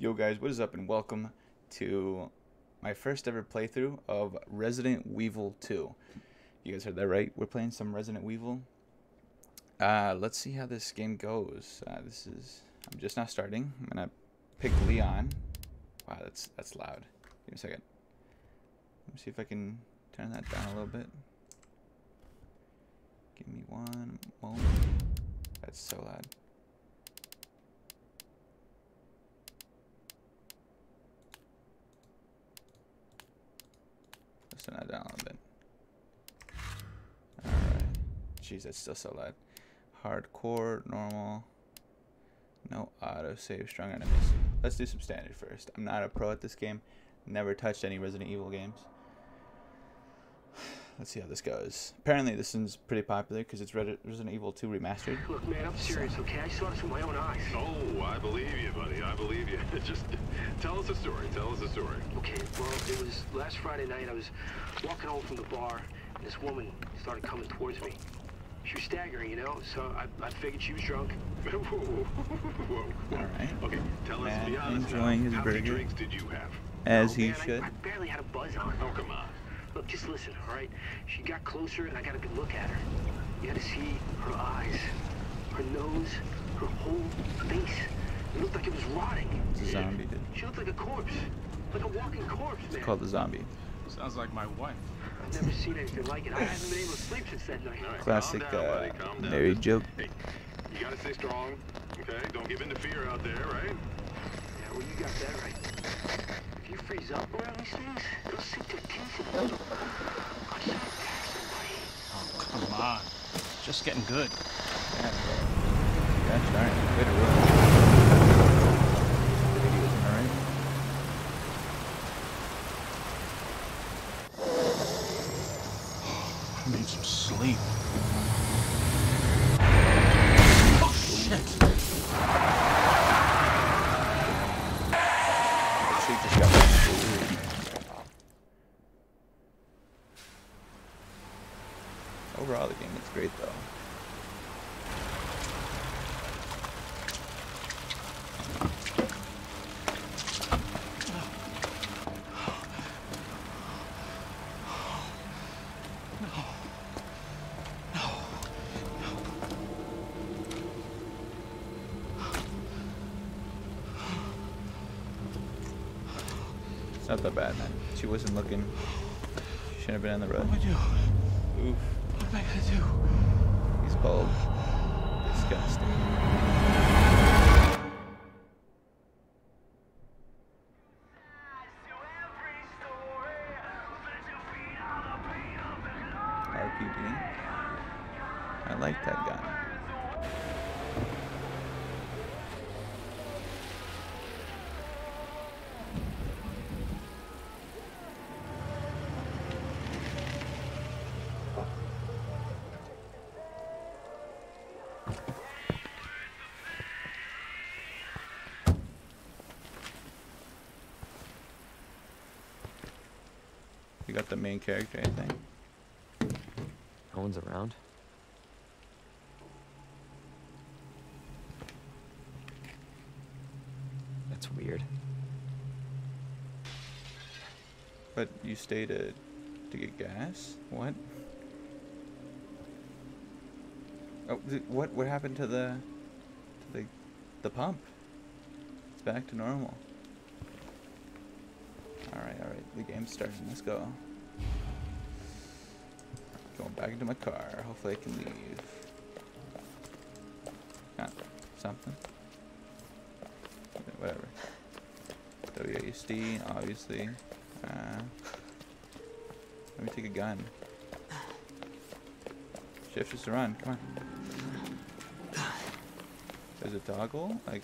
Yo guys, what is up and welcome to my first ever playthrough of Resident Weevil 2. You guys heard that right? We're playing some Resident Weevil. Uh, let's see how this game goes. Uh, this is, I'm just now starting. I'm gonna pick Leon. Wow, that's that's loud. Give me a second. Let me see if I can turn that down a little bit. Give me one moment. That's so loud. Let's turn that down a bit. Alright. Jeez, that's still so loud. Hardcore, normal. No auto save, strong enemies. Let's do some standard first. I'm not a pro at this game. Never touched any Resident Evil games. Let's see how this goes. Apparently, this one's pretty popular because it's Resident Evil 2 remastered. Look, man, I'm serious, okay? I saw this with my own eyes. Oh, I believe you, buddy. I believe you. Just tell us a story. Tell us a story. Okay, well, it was last Friday night. I was walking home from the bar, and this woman started coming towards me. She was staggering, you know, so I, I figured she was drunk. whoa, whoa, whoa. All right. Okay, tell us, Man, be honest enjoying now. his How burger. many drinks did you have? As Oh, he man, I- should. I, barely had a buzz on. Oh, come on. Look, just listen, all right? She got closer, and I got a good look at her. You had to see her eyes, her nose, her whole face. It looked like it was rotting. It's a zombie, dude. She looked like a corpse, like a walking corpse, man. It's called the zombie. Sounds like my wife. I've never seen anything like it. I haven't been able to sleep since that night. All right, Classic calm down, uh, buddy. Calm down. married joke. Hey, you gotta stay strong, okay? Don't give in to fear out there, right? Yeah, well, you got that right. If you freeze up around these things, they'll sink their teeth in you. I saw somebody. Oh, come on. It's just getting good. Yeah, Gosh darn it. Way to ruin it. The video isn't alright. I need some sleep. Oh, shit. Actually, just got back. Overall, the game looks great though. It's not that bad, man. She wasn't looking. She shouldn't have been on the road. Got the main character, I think. No one's around. That's weird. But you stayed to to get gas? What? Oh, what what happened to the to the the pump? It's back to normal. All right, all right. The game's starting. Let's go. Going back into my car. Hopefully, I can leave. Got something. Whatever. WASD, obviously. Uh, let me take a gun. Shift just to run. Come on. There's a toggle? Like,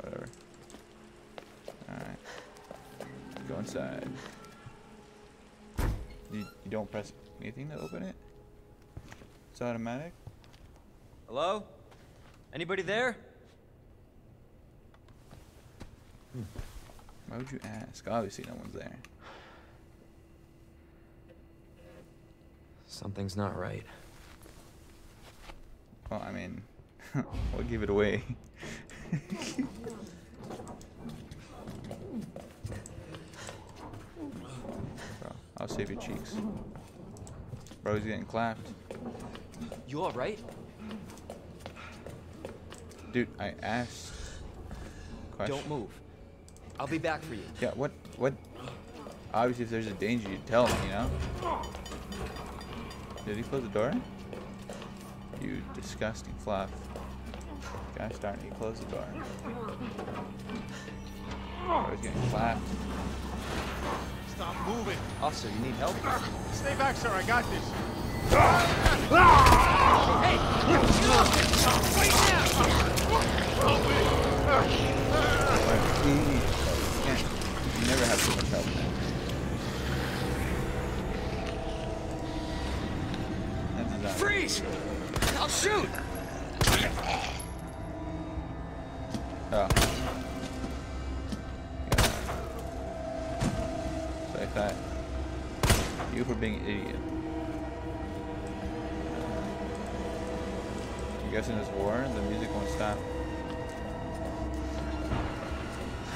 whatever. Alright. Go inside. You, you don't press Anything to open it? It's automatic. Hello? Anybody there? Hmm. Why would you ask? Obviously no one's there. Something's not right. Well, I mean, we'll give it away. I'll save your cheeks. Bro, he's getting clapped. You all right? Dude, I asked. Question. Don't move. I'll be back for you. Yeah, what? What? Obviously, if there's a danger, you tell me, you know? Did he close the door? You disgusting fluff. Gosh darn, he closed the door. I was getting clapped. Stop moving. Officer, you need help? Stay back, sir. I got this. Like, he- he can't- You never have too much help, man. Uh, Freeze! I'll shoot! Oh. In this war, the music won't stop.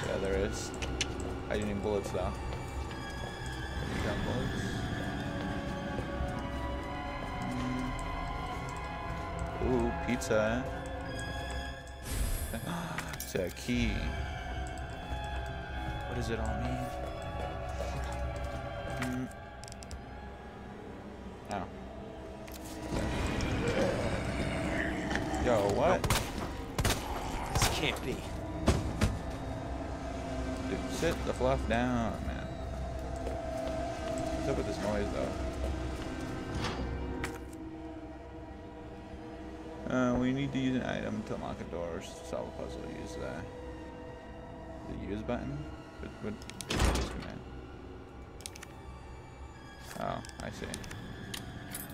Yeah, there is. I didn't need bullets though. You got bullets? Ooh, pizza. It's a key. What does it all mean? Down, man. What's up with this noise, though? Uh, we need to use an item to unlock a door or solve a puzzle. Use the, the use button. What, what is this command? Oh, I see.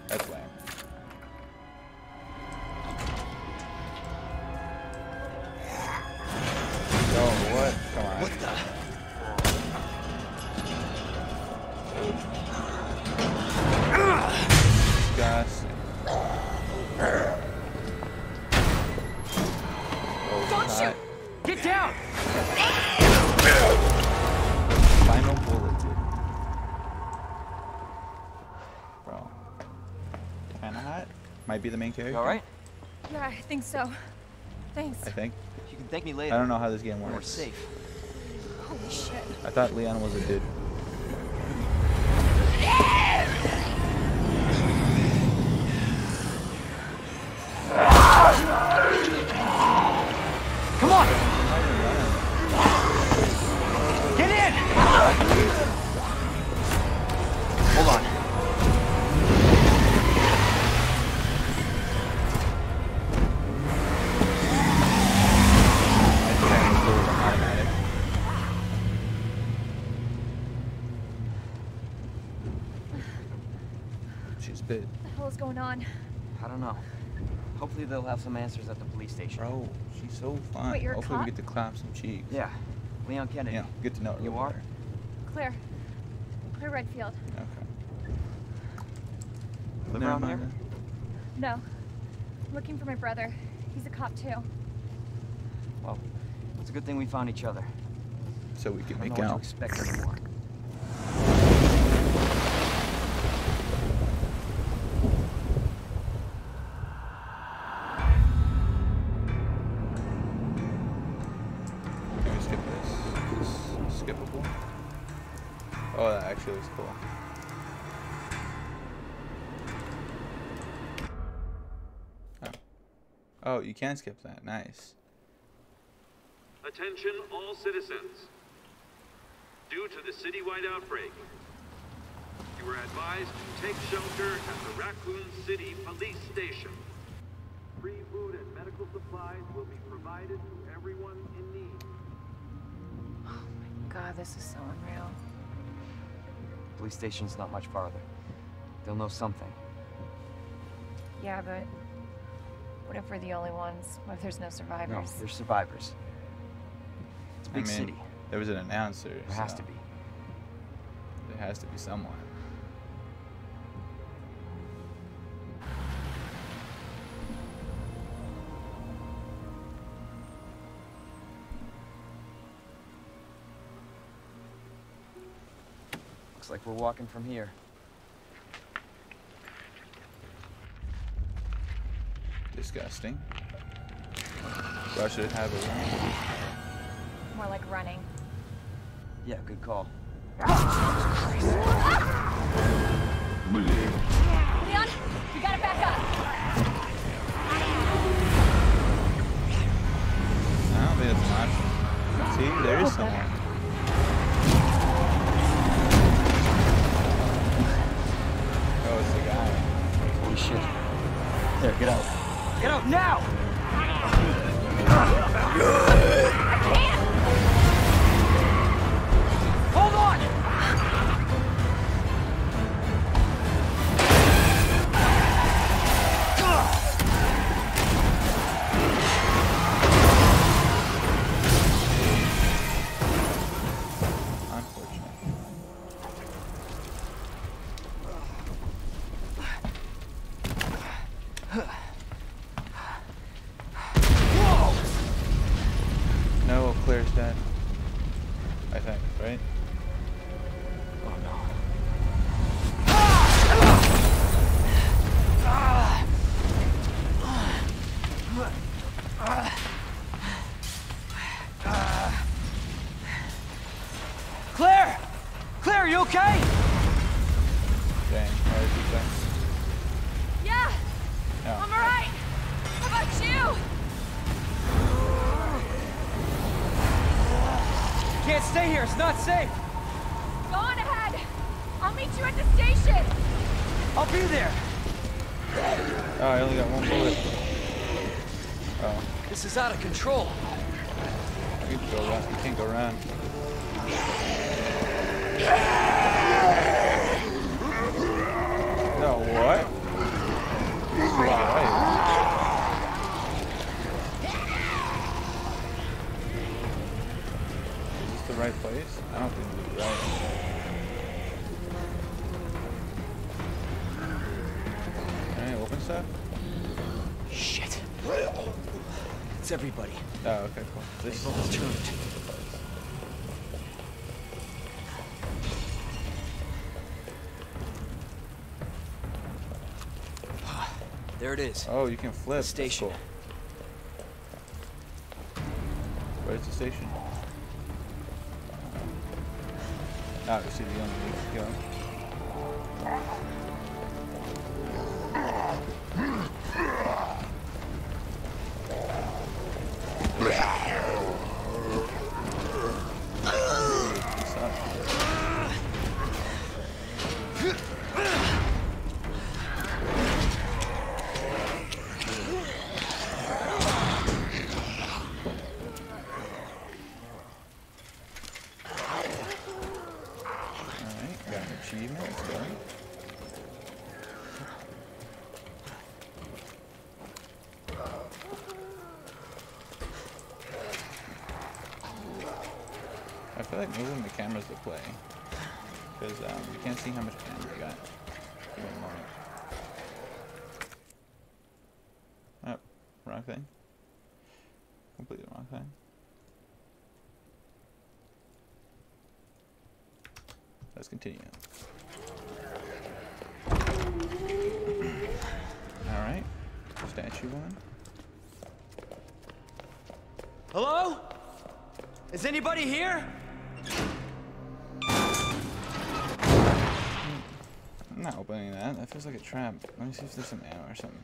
That's lame. Be the main character. You all right? Yeah, I think so. Thanks. I think. You can thank me later. I don't know how this game works. We're works. safe. Holy shit. I thought Leon was a dude. What the hell is going on? I don't know. Hopefully they'll have some answers at the police station. Bro, she's so fun. Wait, you're a Hopefully cop? we get to clap some cheeks. Yeah. Leon Kennedy. Yeah, good to know her. You are? better. Claire. Claire Redfield. Okay. Live around here? then. No. I'm looking for my brother. He's a cop too. Well, it's a good thing we found each other. So we can I don't make know what to out. expect anymore. Oh, you can skip that. Nice. Attention all citizens. Due to the citywide outbreak, you are advised to take shelter at the Raccoon City Police Station. Free food and medical supplies will be provided to everyone in need. Oh my god, this is so unreal. Police station's not much farther. They'll know something. Yeah, but what if we're the only ones? What if there's no No, survivors? they're survivors. It's a I big mean, city. there was an announcer. There has so to be. There has to be someone. Looks Looks like we're walking from here. Disgusting. So I should have it running. More like running. Yeah, good call. Leon, you gotta back up. I don't think that's an option. See, there is someone. Oh, it's the guy. Holy shit. There, get out. Get out now! Claire, are you okay? Dang, why is he? Yeah, I'm alright. How about you? Can't stay here, it's not safe. Go on ahead. I'll meet you at the station. I'll be there. Oh, I only got one bullet. Oh, This is out of control. you can go around. You can't go around. No, what? Right. Is this the right place? I don't think this is right. I open stuff? Shit. It's everybody. Oh, okay, cool. This They've all turned. There it is. Oh, you can flip. That's Station. cool. Where's the station? Ah, Obviously, the only way to I feel like moving the cameras to play. Because um, you can't see how much camera I got. Oh, wrong thing. Completely wrong thing. Let's continue. Alright. Statue one. Hello? Is anybody here? Not opening that. That feels like a trap. Let me see if there's some ammo or something.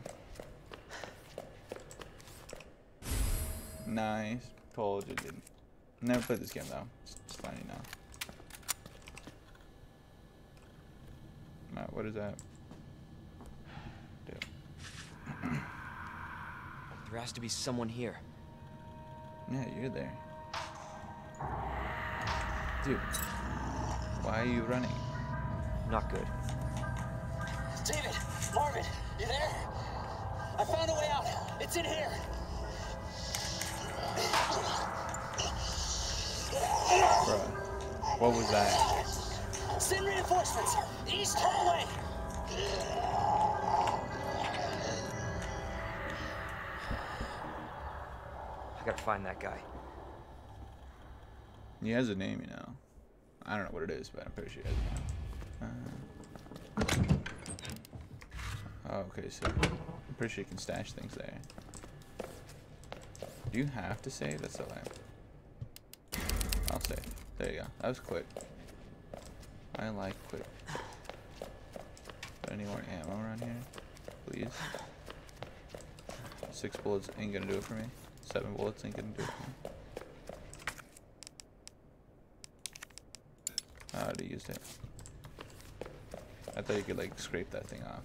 Nice. Told you, dude. Never played this game though. It's, it's funny now. Matt, what is that? Do. There has to be someone here. Yeah, you're there. Dude. Why are you running? Not good. David, Marvin, you there? I found a way out. It's in here. Bro. What was that? Send reinforcements. East, hallway. I gotta find that guy. He has a name, you know. I don't know what it is, but I'm pretty sure he has a name. Uh, oh, okay, so I'm pretty sure you can stash things there. Do you have to save? That's a lie. I'll save. There you go. That was quick. I like quick. Any more ammo around here? Please. Six bullets ain't gonna do it for me. Seven bullets ain't gonna do it for me. I already used it. I thought you could like scrape that thing off.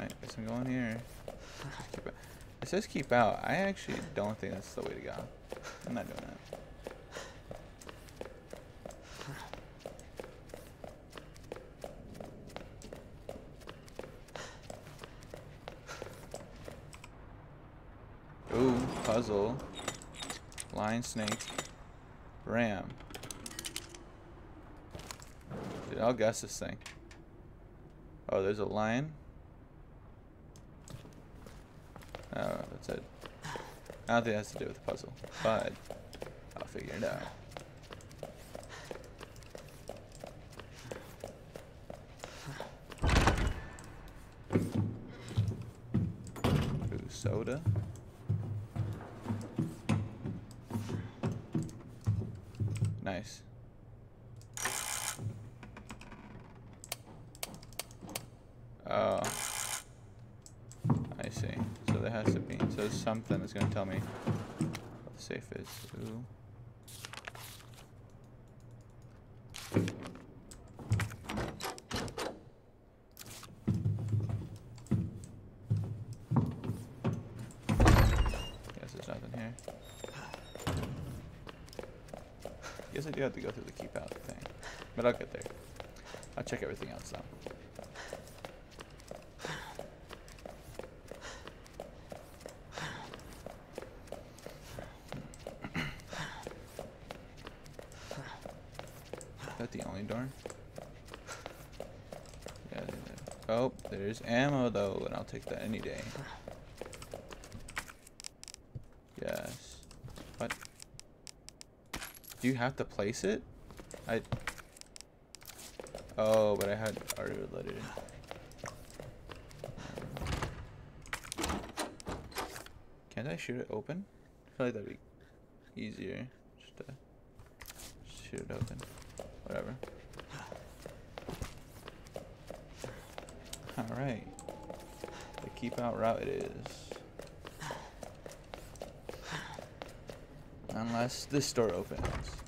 Alright, guess I'm going here. It says keep out. I actually don't think that's the way to go. I'm not doing that. Ooh, puzzle. Lion, snake, ram. Dude, I'll guess this thing. Oh, there's a lion. Oh. I don't think it has to do with the puzzle, but I'll figure it out. Ooh, soda. Nice. Oh. I see. So there has to be. So there's that's going to tell me what the safe is. Ooh. Guess there's nothing here. Guess I do have to go through the keep out thing. But I'll get there. I'll check everything else though. Is that the only door? Yeah. there- there- Oh, there's ammo though, and I'll take that any day. Yes. What? Do you have to place it? I. Oh, but I had already loaded it. Can't I shoot it open? I feel like that'd be easier. Just to shoot it open. Whatever. Alright. The keep out route it is. Unless this door opens.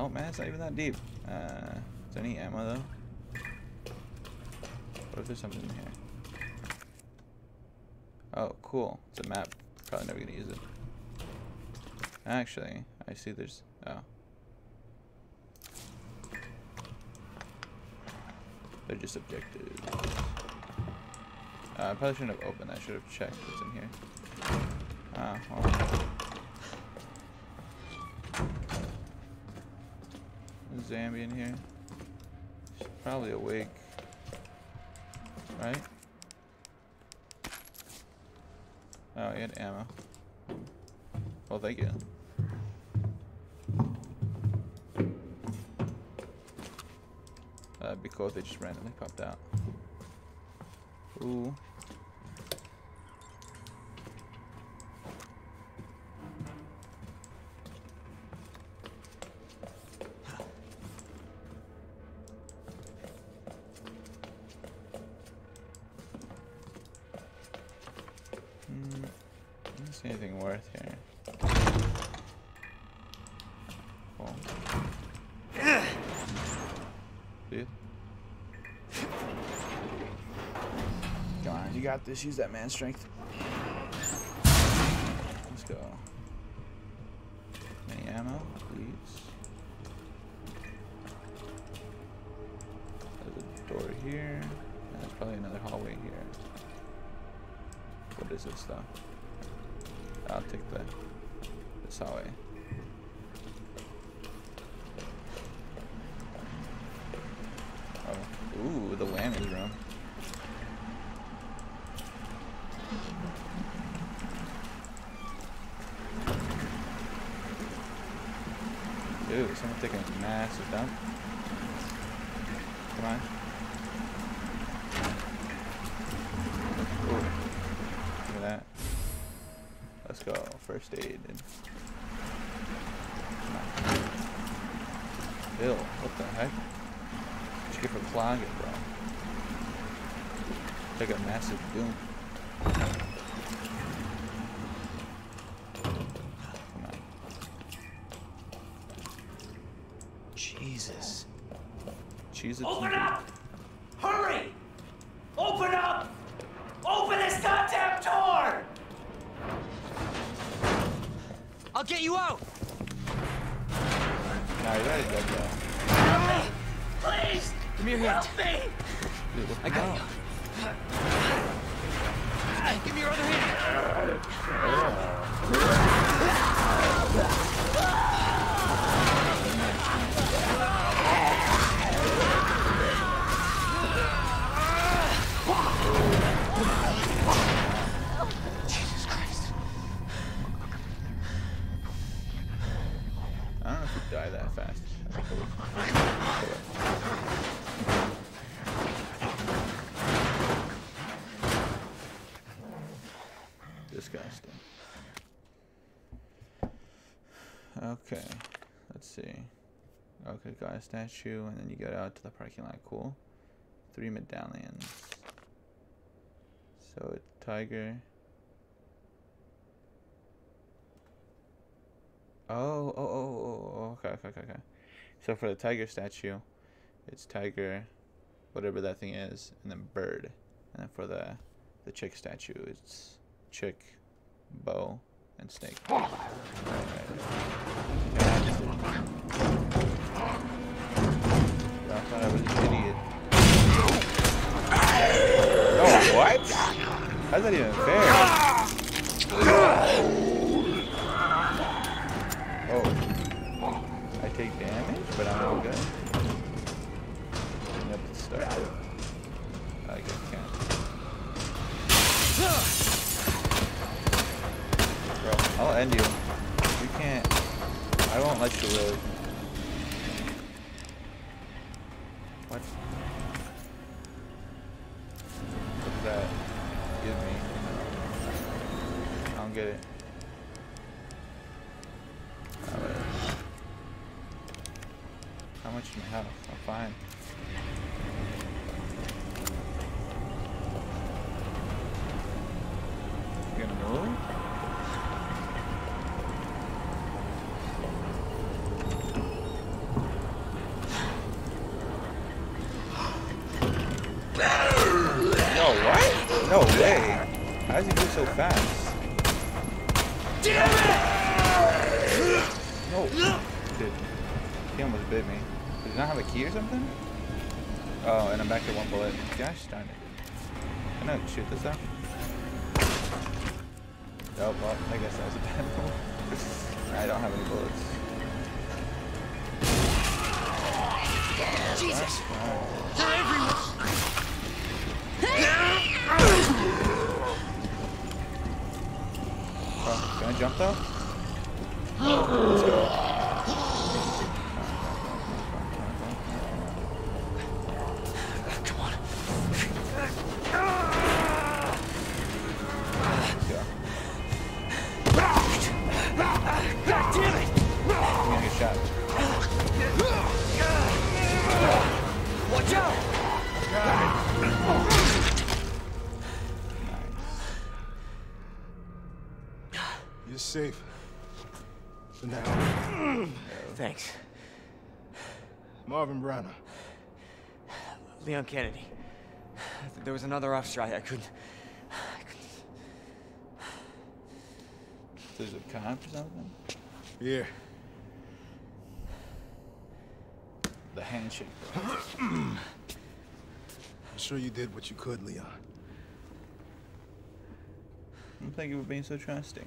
Out, man. It's not even that deep. Uh, is there any ammo though? What if there's something in here? Oh, cool. It's a map. Probably never gonna use it. Actually, I see there's. Oh. They're just objectives. Uh, I probably shouldn't have opened. I should have checked what's in here. Ah, well. Zambi in here. She's probably awake. Right? Oh, he had ammo. Well, thank you. That'd be cool if they just randomly popped out. Ooh. see anything worth here. Cool. See? Come this. Use that man strength. Let's go. Bill, what the heck? What you get for clogging, bro? Take a massive boom. On. Jesus. It. Open up! Help me! I got you. Statue, and then you get out to the parking lot. Cool. Three medallions. So a tiger. Oh, oh, oh, oh, oh, oh, okay, okay, okay, okay. So for the tiger statue, it's tiger, whatever that thing is, and then bird. And then for the the chick statue, it's chick, bow, and snake. I was an idiot. Oh, what? How's that even fair? Oh. I take damage, but I'm all good. Yep, let's start. I guess I can't. Bro, I'll end you. You can't. I won't let you live. Nice. safe. For now. Thanks. Marvin Branagh. Leon Kennedy. There was another officer I, I couldn't. There's a cop or something? Here. The handshake. I'm sure you did what you could, Leon. I'm thinking we're being so trusting.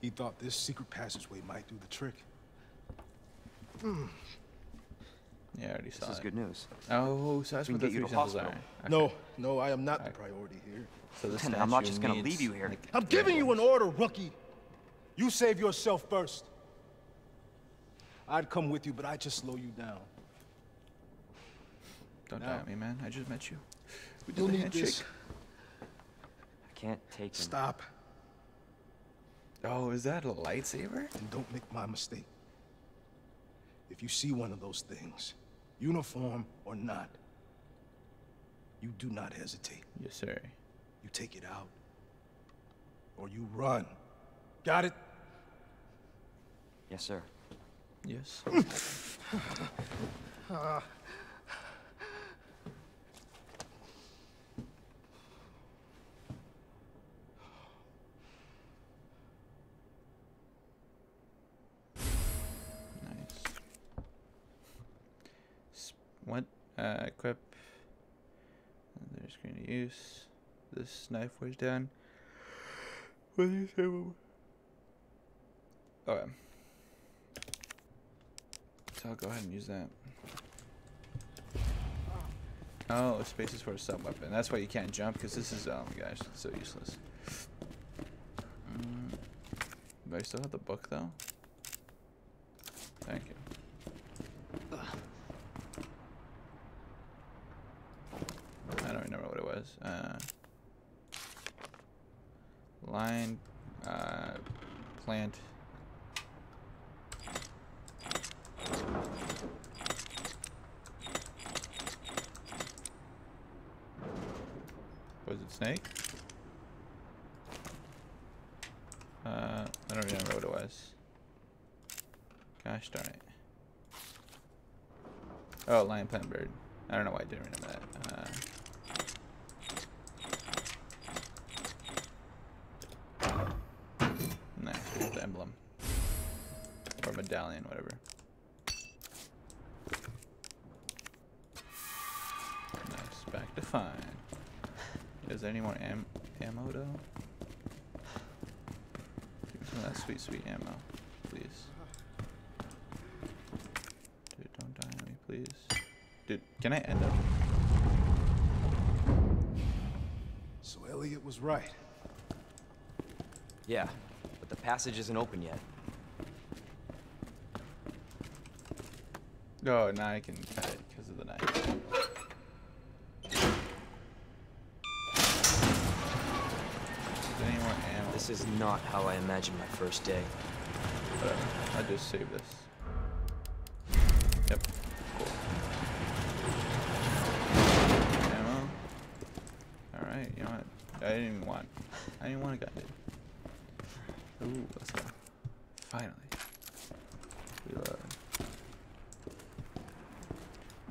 He thought this secret passageway might do the trick. Hmm. Yeah, I already This saw is it. good news. Oh, so that's We what can the get you three to samples are. hospital. Okay. No, no, I am not the priority here. So the Lieutenant, I'm not just gonna leave you here. like, I'm giving you an order, rookie. You save yourself first. I'd come with you, but I'd just slow you down. Don't Now- doubt me, man. I just met you. We did You'll need handshake. this. I can't take him. Stop, Oh, is that a lightsaber? and don't make my mistake. If you see one of those things, uniform or not, you do not hesitate. Yes, sir. You take it out, or you run. Got it? Yes, sir. Yes. nice. Ah. S- What? Uh, equip. There's screen to use. This knife weighs down. What do you say? Okay. So I'll go ahead and use that. Oh, space is for a sub weapon. That's why you can't jump, because this is, oh my gosh, it's so useless. Mm, do I still have the book, though? Thank you. I don't remember what it was. Uh, line, uh, plant. Was it snake? Uh, I don't remember what it was. Gosh darn it. Oh, lion, plant, bird. I don't know why I didn't remember that. Uh, nice, here's the emblem. Or medallion, whatever. Nice, back to fine. Is there any more am ammo though? Give me some of that sweet, sweet ammo, please. Dude, don't die on me, please. Dude, can I end up? So Elliot was right. Yeah, but the passage isn't open yet. Oh, now I can cut it because of the knife. Any more ammo? This is not how I imagined my first day. Uh, Whatever. I just save this. I didn't even want. I didn't want a gun, dude. Ooh, let's go. Finally. Reload.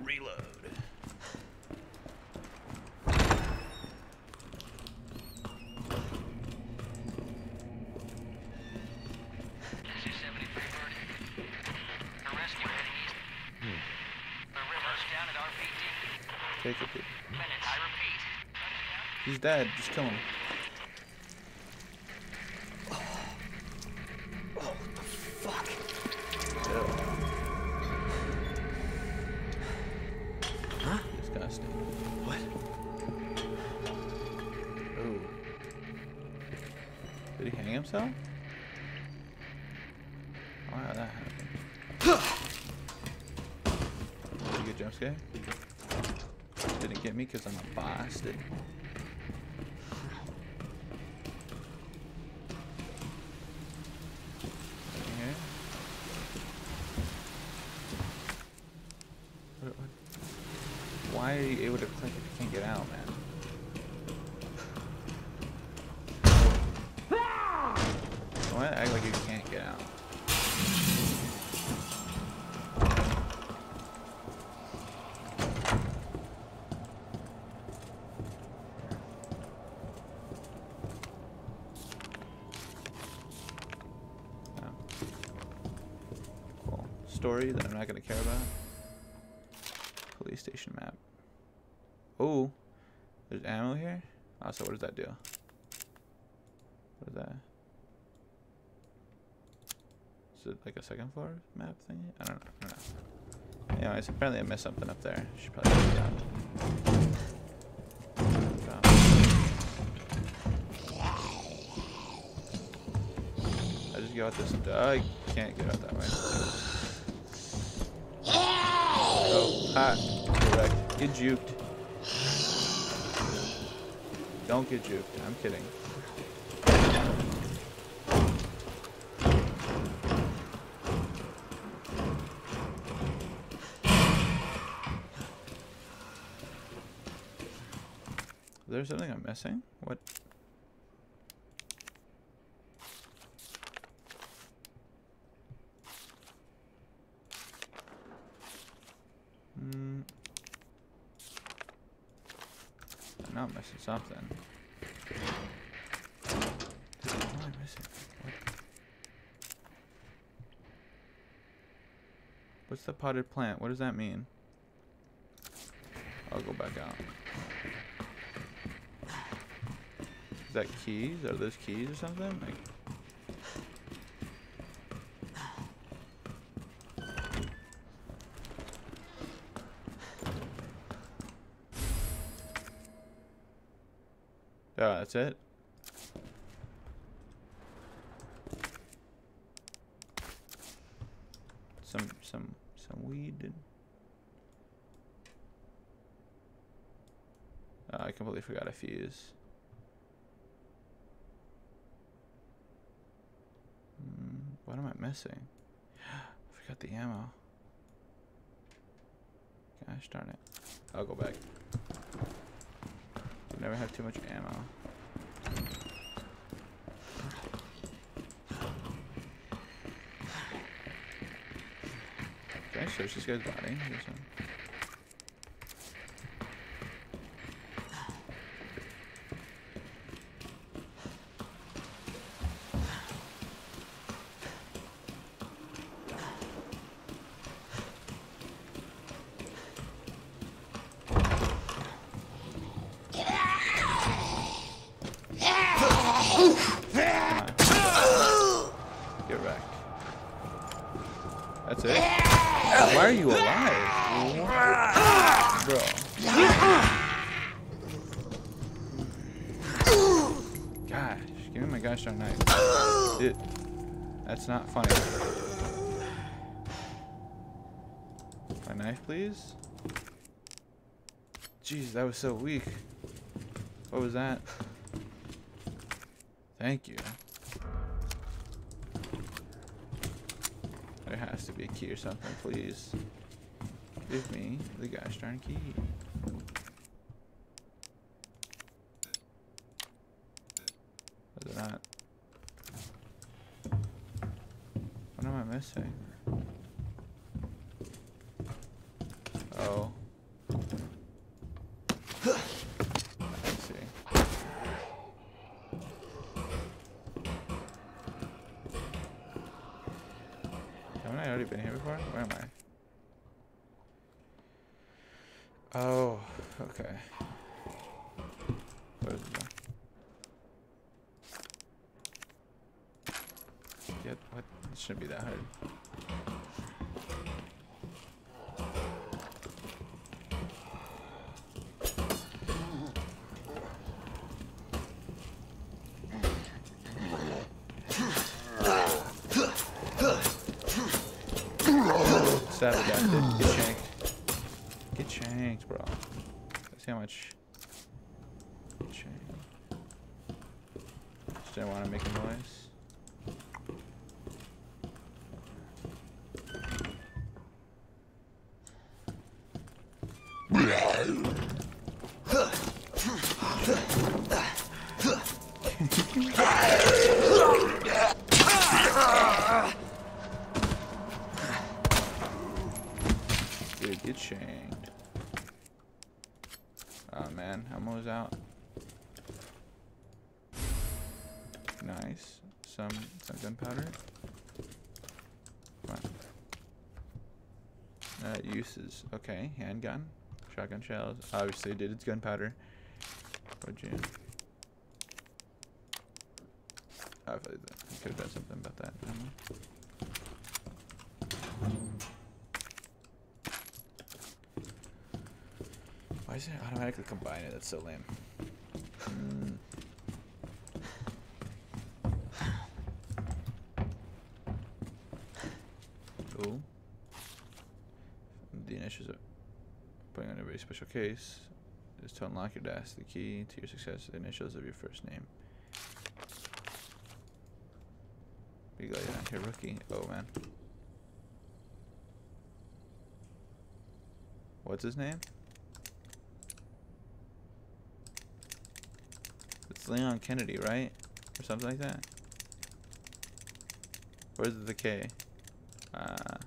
Reload. This is 73 Bird. A rescue heading east. The river's down at RPD. Take it, dude. Minutes. I repeat. He's dead. Just kill him. Huh? Disgusting. What? Ooh. Did he himself? That happened. Did you get jump scare? Didn't get me because I'm a bastard. Anything here? What- what- Why are you able to click if you can't get out, man? Why act like you can't get out? No. Cool. Story that I'm not gonna care about. Police station map. Oh, there's ammo here. Oh, so what does that do? What is that? Is it like a second floor map thing? I don't know. I don't know. Anyways, apparently I missed something up there. Should probably it out. I just go out this. I can't get out that way. Ah, correct. Get juked. Don't get juked. I'm kidding. Is there something I'm missing? What? Hmm. I'm not missing something. What am I missing? What? What's the potted plant? What does that mean? I'll go back out. Is that keys? Are those keys or something? Like, that's it. Some some some weed. Uh, I completely forgot a fuse. Mm, what am I missing? I forgot the ammo. Gosh darn it. I'll go back. Never have too much ammo. Search this guy's body? This one. Come on. Get wrecked. That's it? Why are you alive? Bro. Gosh, give me my gosh darn knife. Dude, not funny. My knife, please? Jeez, that was so weak. What was that? Thank you. There has to be a key or something, please. Give me the gosh darn key. Is it not? What am I missing? Oh. I see. Haven't I already been here before? Where am I? Oh, okay. Where's the Get what? It shouldn't be that hard. flabbergasted. Get shanked. Get shanked, bro. See how much. Get shanked. Just didn't want to make a noise. Dude, get shanked. Oh man, Elmo's out. Nice. Some some gunpowder. Come on. Uses. Okay, handgun. Shotgun shells. Obviously did its gunpowder. You? Oh, I could have done something about that. Why is it automatically combine it? That's so lame. Mm. Cool. The initials of putting on a very special case is to unlock your desk. The key to your success is the initials of your first name. Be glad you're not here, rookie. Oh man. What's his name? It's Leon Kennedy, right? Or something like that. Where's the K? Uh,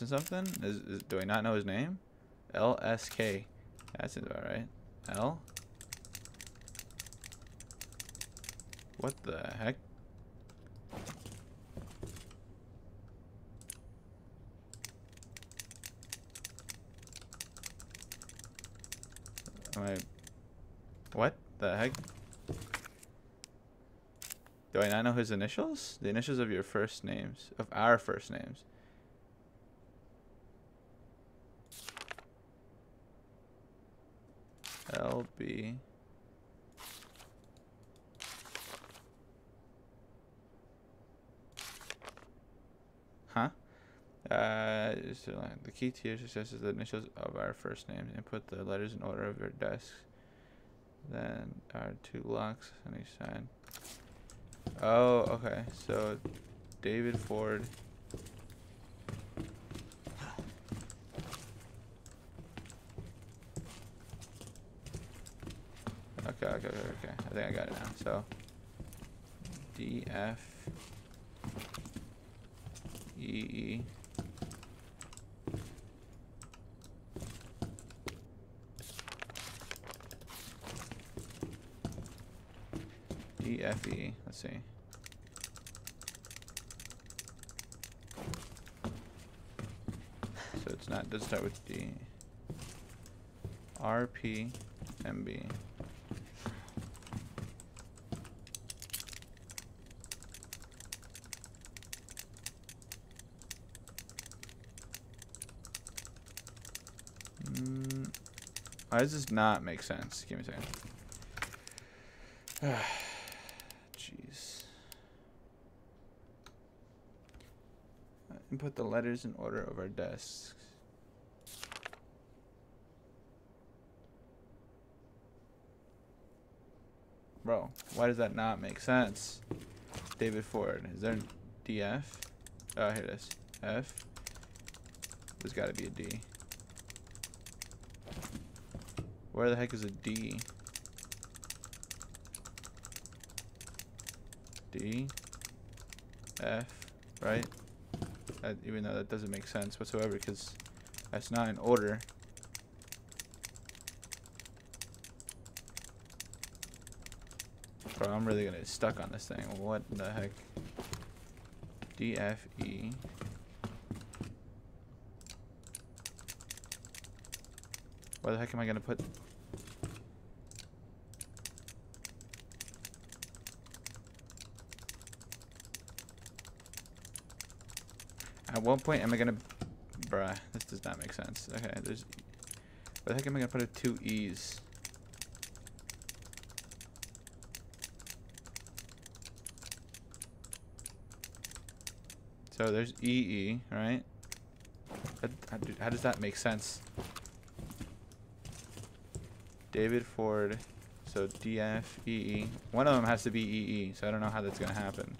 missing something? Is, is do I not know his name? L S K. That seems about right. L. What the heck? Am I... What the heck? Do I not know his initials? The initials of your first names. Of our first names. LB. Huh? So uh, the key to your success is the initials of our first names. Input the letters in order of your desk. Then our two locks on each side. Oh, okay. So, David Ford. Okay, okay, okay, okay. I think I got it now. So, D F E E. D F E. Let's see. So it's not. Does start with D. R P M B. Mm, why does this not make sense? Give me a second. Jeez. Input the letters in order of our desks. Bro, why does that not make sense? David Ford. Is there DF? Oh, here it is. F. There's got to be a D. Where the heck is a D? D F right? That, even though that doesn't make sense whatsoever because that's not in order. Bro, I'm really gonna get stuck on this thing. What the heck? D F E. Where the heck am I gonna put? At what point am I gonna... Bruh, this does not make sense. Okay, there's... Where the heck am I gonna put a two E's? So there's EE, -E, right? How, does that make sense? David Ford. So DF, EE. One of them has to be EE, so I don't know how that's going to happen.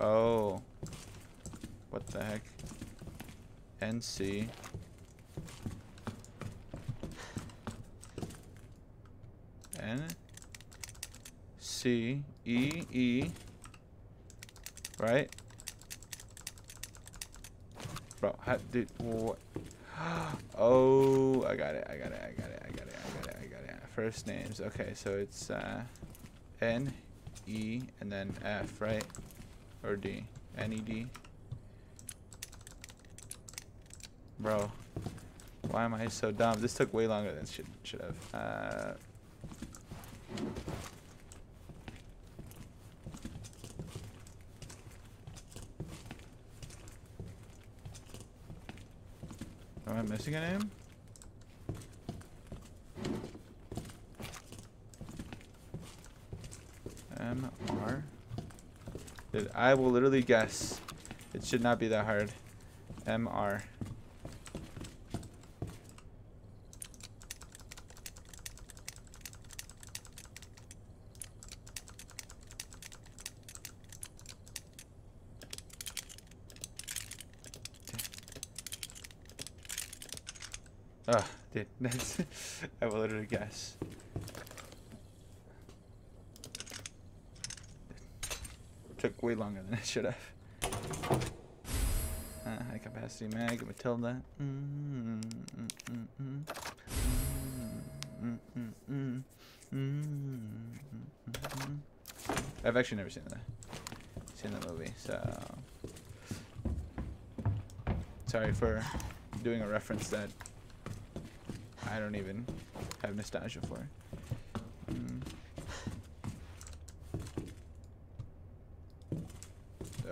Oh. What the heck? NC. N C E E right? Bro, how, did. what? Oh, I got it, I got it, I got it, I got it, I got it, I got it. First names, okay, so it's uh, N, E, and then F, right? Or D, N E D. Bro, why am I so dumb? This took way longer than should should have. Uh, Am I missing a name? M R. Dude, I will literally guess. It should not be that hard. M I guess. It took way longer than it should have. Uh, high capacity mag, Matilda. Mm -hmm. I've actually never seen that. Seen that movie, so sorry for doing a reference that I don't even have nostalgia for. Mm.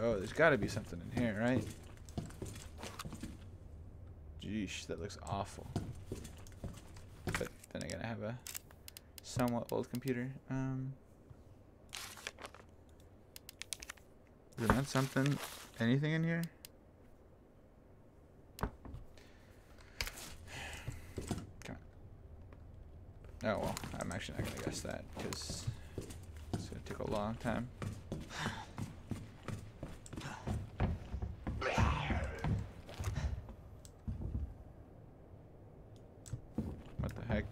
Oh, there's got to be something in here, right? Jeesh, that looks awful. But then again, I have a somewhat old computer. Um, is there not something, anything in here? Come on. Oh well, I'm actually not gonna guess that because it's gonna take a long time. What the heck?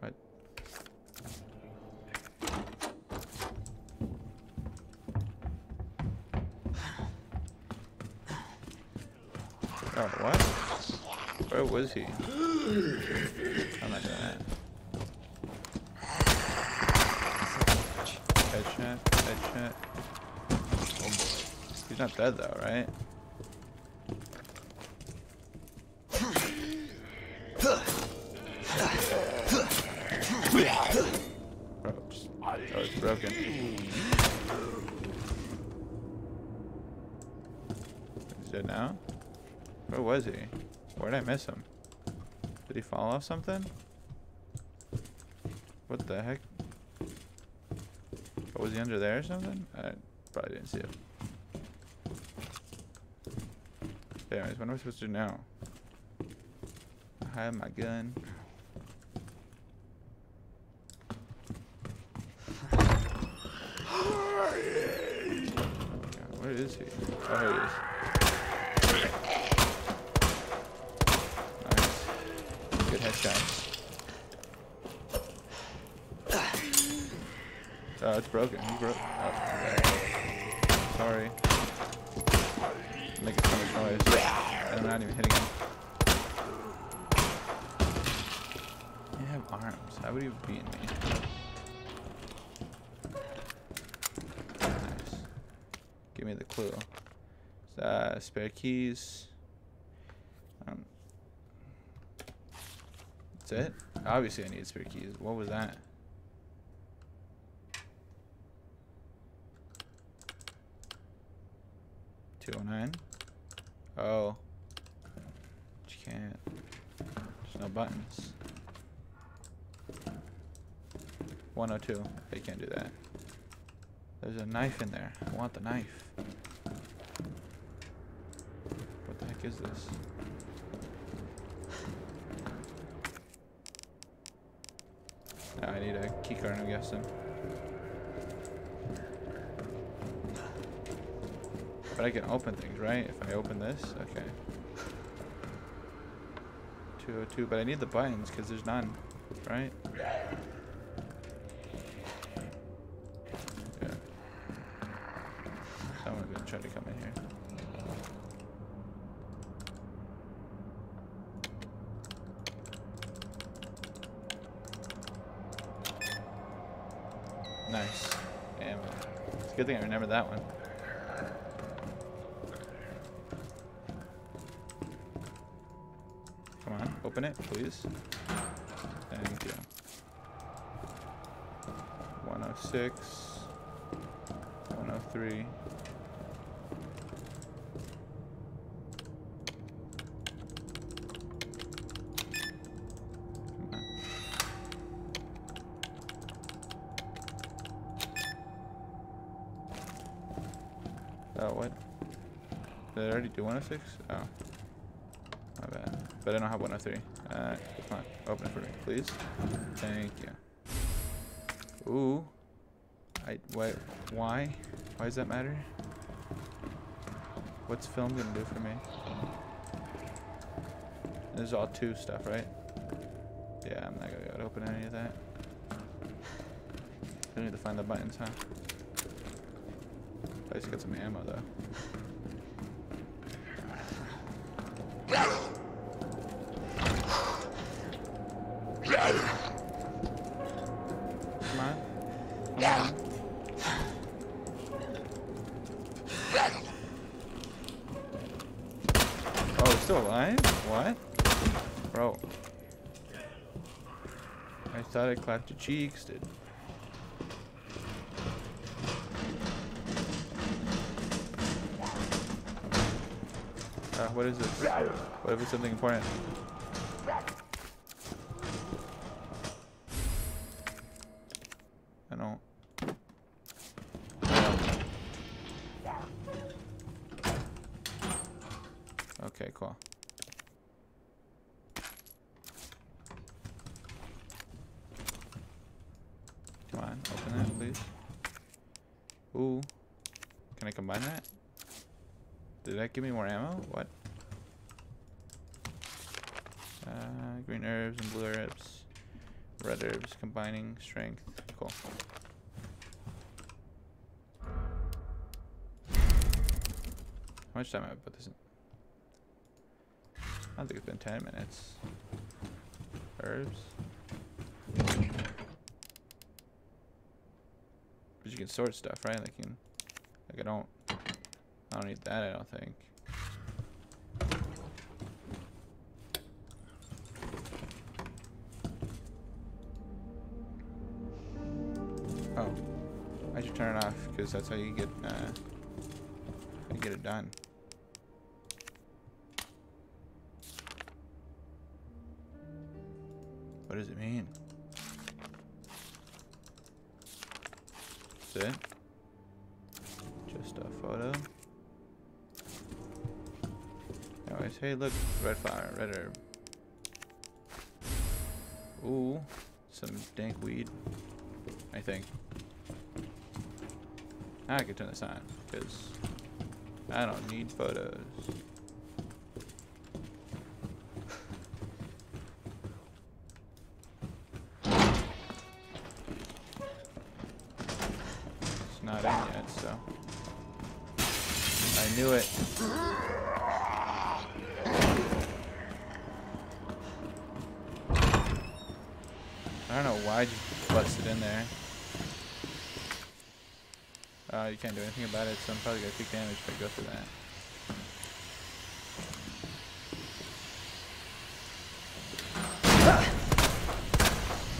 What? Oh, what? He? I'm not doing that. Headshot, headshot. Oh boy. He's not dead though, right? Oh, it's broken. Is it now? Where was he? Where did I miss him? Did he fall off something? What the heck? Oh, was he under there or something? I probably didn't see it. Anyways, what am I supposed to do now? I have my gun. God, where is he? Oh, here he is. Nice. Headshots. Oh, it's broken. He broke. Oh. Sorry. Making so much noise. And I'm not even hitting him. You have arms. How would you beat me? Nice. Give me the clue. Uh, spare keys. Um, that's it? Obviously I need spare keys. What was that? Two oh nine. Oh. You can't. There's no buttons. 102. They can't do that. There's a knife in there. I want the knife. What the heck is this? Ah, I need a keycard, I'm guessing. But I can open things, right? If I open this? Okay. 202, but I need the buttons because there's none, right? Yeah. Someone's gonna try to come in here. Nice. Ammo. It's remember that one. Come on, open it, please. Thank you. 106. 103. Come on. Oh, what? Did I already do 106? Oh. My bad. But I don't have 103. Uh, come on. Open it for me, please. Thank you. Ooh. I, wait, why? Why does that matter? What's film gonna do for me? This is all two stuff, right? Yeah, I'm not gonna to open any of that. I need to find the buttons, huh? I just got some ammo though. Come on. Come on. Oh, he's still alive? What? Bro. I thought I Oh, clapped your cheeks, dude. What if it's something important? I don't. Okay, cool. Come on, open that, please. Ooh. Can I combine that? Did that give me more ammo? What? Uh, green herbs and blue herbs. Red herbs combining strength. Cool. How much time have I put this in? I don't think it's been 10 minutes. Herbs. But you can sort stuff, right? Like, you can, like I don't, I don't need that. I don't think. That's how you get, uh, you get it done. What does it mean? That's it? Just a photo. Anyways, hey look, red flower, red herb. Ooh, some dank weed. I think. I can turn this on, because I don't need photos. Can't do anything about it, so I'm probably gonna take damage if I go through that.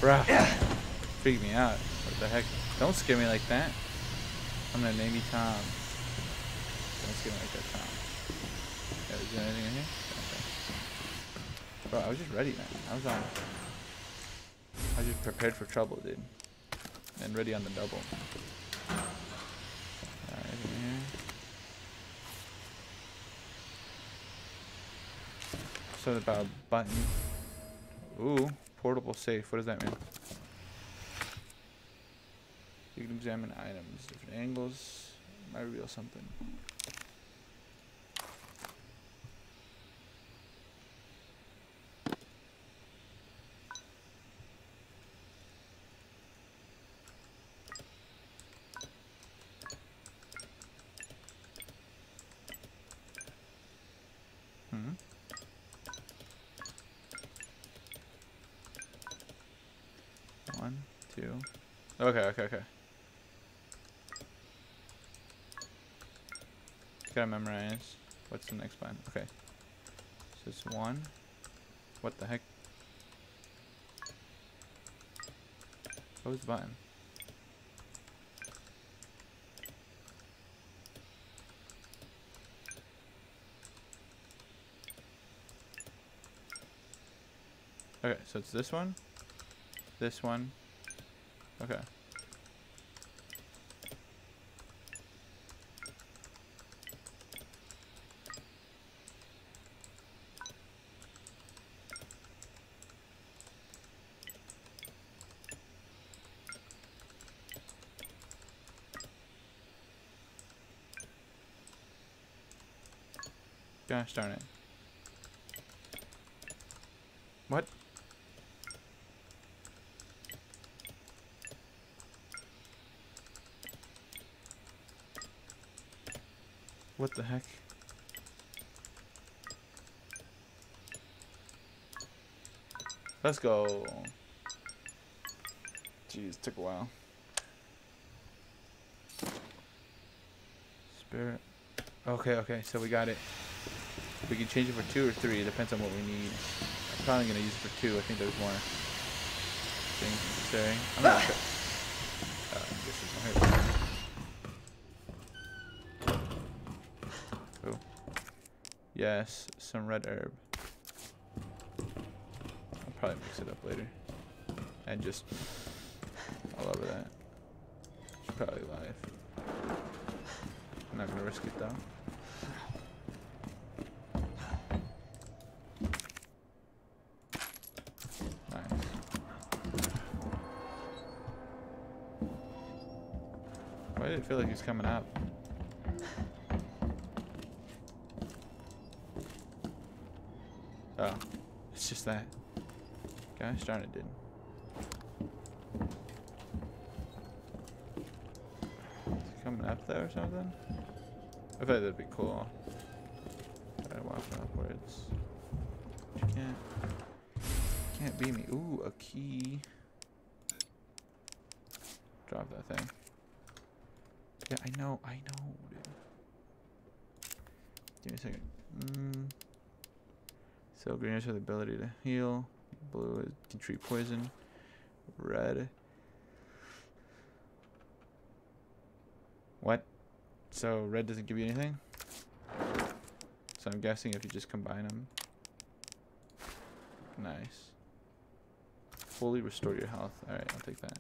Bruh. Freak me out. What the heck? Don't scare me like that. I'm gonna name you Tom. Don't scare me like that, Tom. Yeah, is there anything in here? Okay. Bro, I was just ready, man. I was on. I was just prepared for trouble, dude. And ready on the double. Alright, in here. Something about a button. Ooh, portable safe. What does that mean? You can examine items, different angles. Might reveal something. Hmm. One, two. Okay, okay, okay. Gotta memorize. What's the next button? Okay. So it's one. What the heck? What was the button? Okay, so it's this one, this one. Okay. Gosh darn it. What? What the heck? Let's go. Jeez, took a while. Spirit. Okay, okay, so we got it. We can change it for two or three. It depends on what we need. I'm probably gonna use it for two. I think there's more things necessary. I'm gonna try. Uh, this is my Oh. Yes, some red herb. I'll probably mix it up later. And just all over that. It's probably live. I'm not gonna risk it though. Nice. Why did it feel like he's coming up? Oh, it's just that. Gosh darn it, he coming up there or something? I thought that'd be cool. Try walking upwards. You can't. Can't beat me. Ooh, a key. Drop that thing. I know, I know, dude. Give me a second. Mm. So green has the ability to heal. Blue can treat poison. Red. What? So red doesn't give you anything? So I'm guessing if you just combine them. Nice. Fully restore your health. Alright, I'll take that.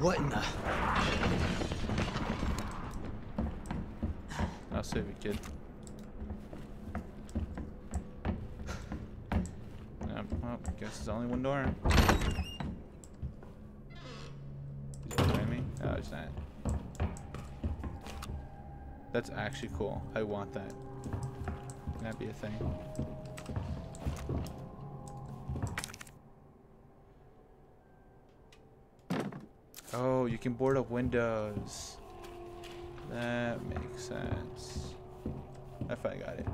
What in the? I'll save you, kid. Yep, well, guess it's only one door. He's behind me? Oh, it's not. That's actually cool. I want that. Can that be a thing? Oh, you can board up windows. That makes sense. I finally got it.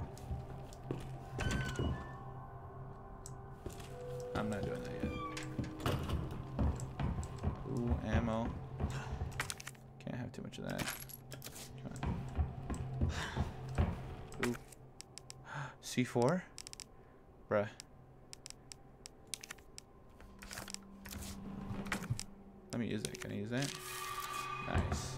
C4? Bruh. Let me use it. Can I use that? Nice.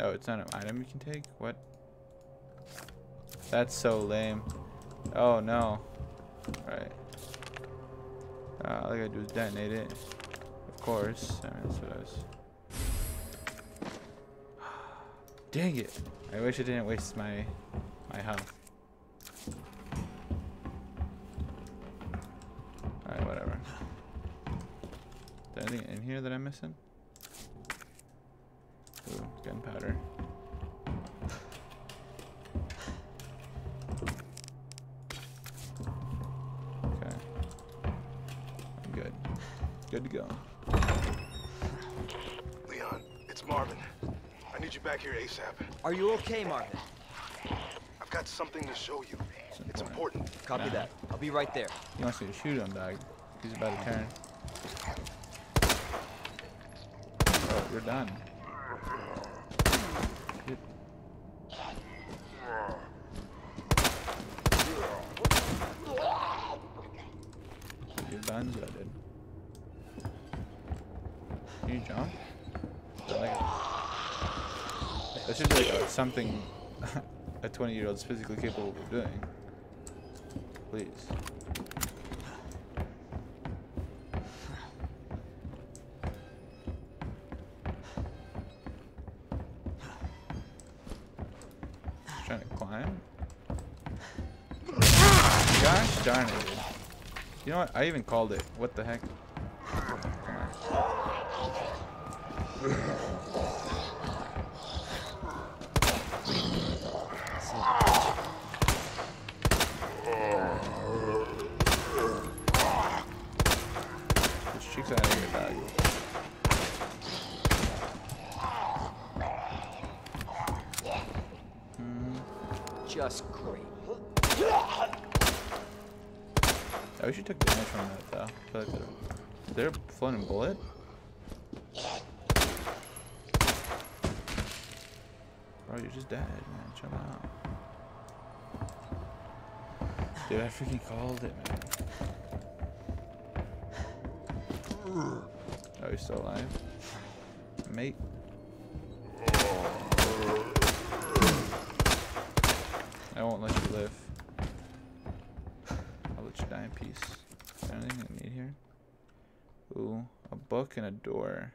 Oh, it's not an item you can take? What? That's so lame. Oh no. Alright. Uh, all I gotta do is detonate it. Of course. I mean, that's what I was. Dang it! I wish I didn't waste my my health. Alright, whatever. Is there anything in here that I'm missing? Ooh, gunpowder. Okay. I'm good. Good to go. Back here ASAP. Are you okay, Marvin? I've got something to show you. It's It's important. Copy Nah. that. I'll be right there. He wants me to shoot him, dog. He's about to turn. Oh, you're done. Get- You're done, so dude. Can you jump? I like it. That should be like a, something a 20 year old is physically capable of doing. Please. Trying to climb? Gosh darn it. You know what? I even called it. What the heck? A floating bullet? Bro, you're just dead, man. Chill out. Dude, I freaking called it, man. Oh, he's still alive. Mate. I won't let you live. I'll let you die in peace. Is there anything I need here? Ooh, a book and a door.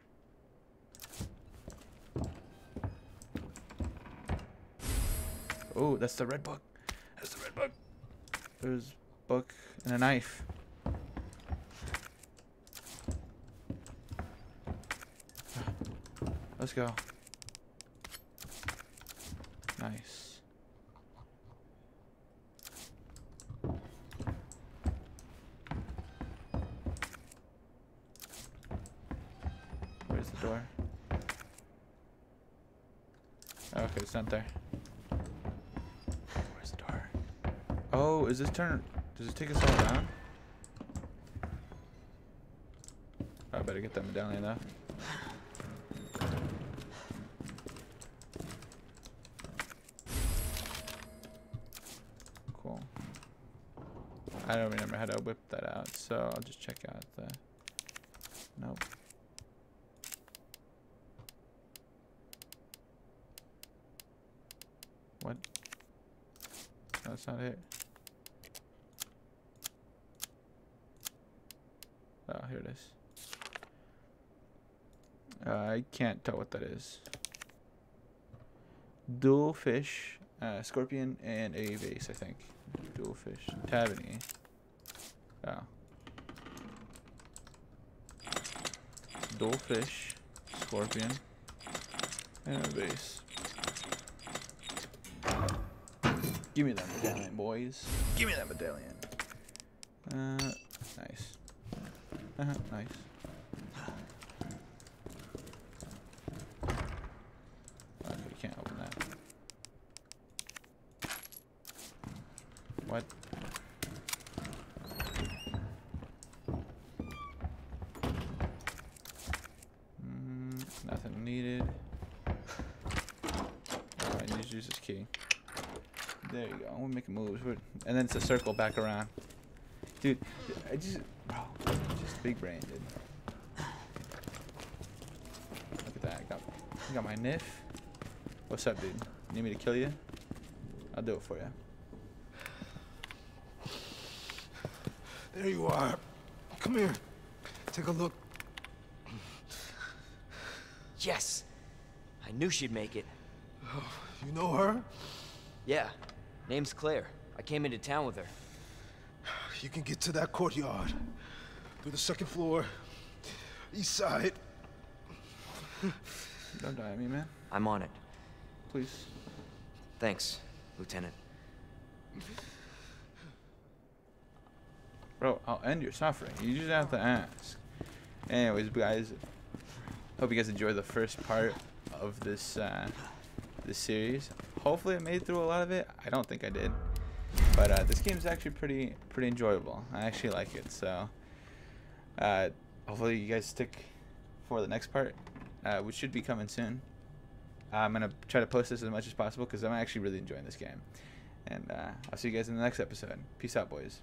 Ooh, that's the red book. That's the red book. There's book and a knife. Let's go. Nice. Where's the door? Oh, okay, it's not there. Where's the door? Is this turn? Does it take us all down? I better get that medallion though. Cool. I don't remember how to whip that out, so I'll just check out the. Nope. What? No, that's not it. Oh, here it is. Uh, I can't tell what that is. Dual fish, uh, scorpion, and a vase, I think. Dual fish. Taverny. Oh. Dual fish, scorpion, and a vase. Give me that medallion, boys. Give me that medallion. Uh, nice. Uh-huh, nice. Okay, you can't open that. What? Mm, nothing needed. Oh, I need to use this key. There you go. We're making moves. We're, and then it's a circle back around. Dude, I just, bro, just big brain, dude. Look at that. I got, I got my Niff. What's up, dude? Need me to kill you? I'll do it for you. There you are. Come here. Take a look. Yes! I knew she'd make it. You know her? Yeah. Name's Claire. I came into town with her. You can get to that courtyard. Through the second floor. East side. Don't die on me, man. I'm on it. Please. Thanks, Lieutenant. Bro, I'll end your suffering. You just have to ask. Anyways, guys, hope you guys enjoy the first part of this uh, this series. Hopefully, I made through a lot of it. I don't think I did, but uh, this game is actually pretty pretty enjoyable. I actually like it. So, uh, hopefully, you guys stick for the next part, uh, which should be coming soon. I'm gonna try to post this as much as possible because I'm actually really enjoying this game. And uh, I'll see you guys in the next episode. Peace out, boys.